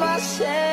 você.